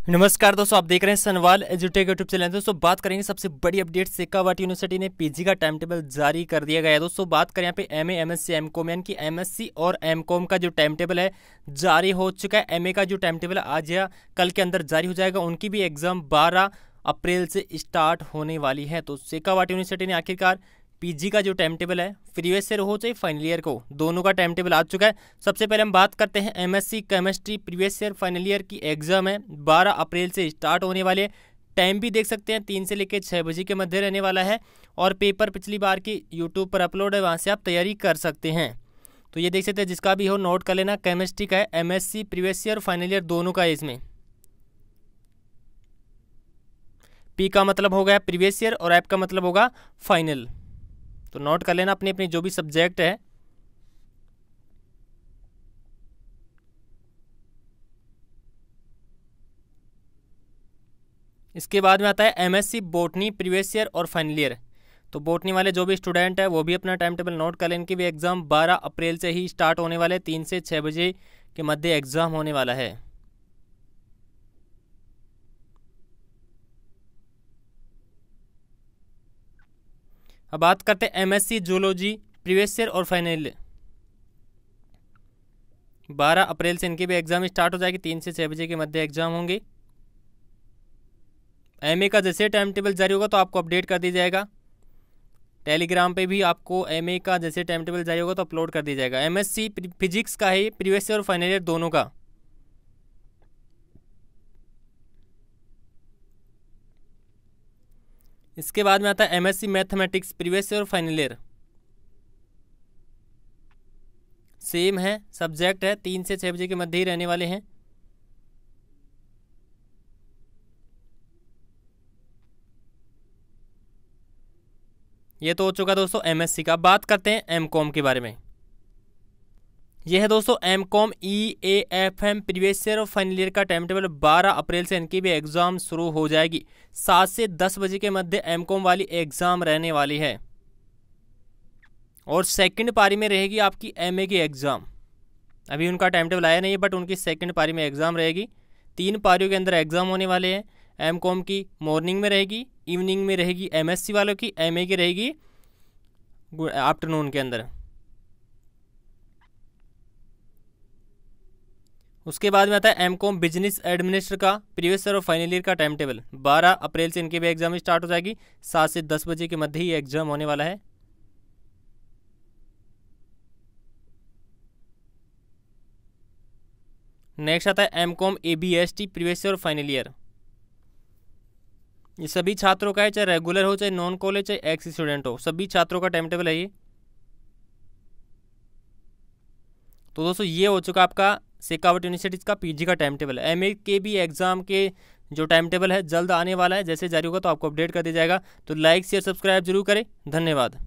नमस्कार दोस्तों, आप देख रहे हैं सनवाल एजुटेक यूट्यूब चैनल। दोस्तों, बात करेंगे सबसे बड़ी अपडेट सिक्कावाट यूनिवर्सिटी ने पीजी का टाइम टेबल जारी कर दिया गया है। दोस्तों, बात करें यहाँ पे एमए एमएससी एमकॉम यानी कि एमएससी और एमकॉम का जो टाइम टेबल है, जारी हो चुका है। एमए का जो टाइम टेबल आज या कल के अंदर जारी हो जाएगा, उनकी भी एग्ज़ाम बारह अप्रैल से स्टार्ट होने वाली है। तो सिक्कावाट यूनिवर्सिटी ने आखिरकार पीजी का जो टाइम टेबल है प्रीवियस ईयर हो चाहे फाइनल ईयर को, दोनों का टाइम टेबल आ चुका है। सबसे पहले हम बात करते हैं MSc chemistry previous year final year की एग्ज़ाम है। 12 अप्रैल से स्टार्ट होने वाले टाइम भी देख सकते हैं, तीन से लेकर छः बजे के मध्य रहने वाला है और पेपर पिछली बार की यूट्यूब पर अपलोड है, वहाँ से आप तैयारी कर सकते हैं। तो ये देख सकते हैं, जिसका भी हो नोट कर लेना केमिस्ट्री का है M S previous year final year दोनों का है इसमें। पी का मतलब होगा प्रीवियस ईयर और एप का मतलब होगा फाइनल तो नोट कर लेना अपनी अपनी जो भी सब्जेक्ट है। इसके बाद में आता है एमएससी बोटनी प्रीवियस ईयर और फाइनल ईयर तो बोटनी वाले जो भी स्टूडेंट है, वो भी अपना टाइम टेबल नोट कर लें इनकी भी एग्ज़ाम 12 अप्रैल से ही स्टार्ट होने वाले, तीन से छः बजे के मध्य एग्ज़ाम होने वाला है। अब बात करते हैं एमएससी जूलॉजी प्रीवियस ईयर और फाइनल बारह अप्रैल से इनके भी एग्ज़ाम स्टार्ट हो जाएगी, तीन से छः बजे के मध्य एग्ज़ाम होंगे। एमए का जैसे टाइम टेबल जारी होगा तो आपको अपडेट कर दिया जाएगा। टेलीग्राम पे भी आपको एमए का जैसे टाइम टेबल जारी होगा तो अपलोड कर दिया जाएगा। एमएससी फिजिक्स का है प्रीवियस ईयर और फाइनल ईयर दोनों का। इसके बाद में आता है एमएससी मैथमेटिक्स प्रीवियस ईयर और फाइनल ईयर सेम है सब्जेक्ट है, तीन से छः बजे के मध्य ही रहने वाले हैं. ये तो हो चुका दोस्तों एमएससी का। बात करते हैं एमकॉम के बारे में। यह है दोस्तों M com E A F M previous year और फाइनल ईयर का टाइम टेबल बारह अप्रैल से इनकी भी एग्ज़ाम शुरू हो जाएगी। सात से दस बजे के मध्य एम कॉम वाली एग्ज़ाम रहने वाली है। और सेकंड पारी में रहेगी आपकी एम ए की एग्ज़ाम अभी उनका टाइम टेबल आया नहीं है बट उनकी सेकंड पारी में एग्ज़ाम रहेगी। तीन पारियों के अंदर एग्ज़ाम होने वाले हैं। एम कॉम की मॉर्निंग में रहेगी इवनिंग में रहेगी एम एस सी वालों की एम ए की रहेगी। आफ्टरनून के अंदर। उसके बाद में आता है एम कॉम बिज़नेस एडमिनिस्टर का प्रीवियस ईयर और फाइनल ईयर का टाइम टेबल बारह अप्रैल से इनके भी एग्ज़ाम स्टार्ट हो जाएगी। सात से दस बजे के मध्य ही एग्ज़ाम होने वाला है। नेक्स्ट आता है M com A B S T previous year और फाइनल ईयर ये सभी छात्रों का है, चाहे रेगुलर हो, चाहे नॉन कॉलेज चाहे एक्स स्टूडेंट हो, सभी छात्रों का टाइम टेबल है ये। तो दोस्तों, ये हो चुका आपका शेखावट यूनिवर्सिटीज़ का पीजी का टाइम टेबल एम के भी एग्ज़ाम के जो टाइम टेबल है, जल्द आने वाला है। जैसे जारी होगा तो आपको अपडेट कर दिया जाएगा। तो लाइक शेयर सब्सक्राइब ज़रूर करें। धन्यवाद।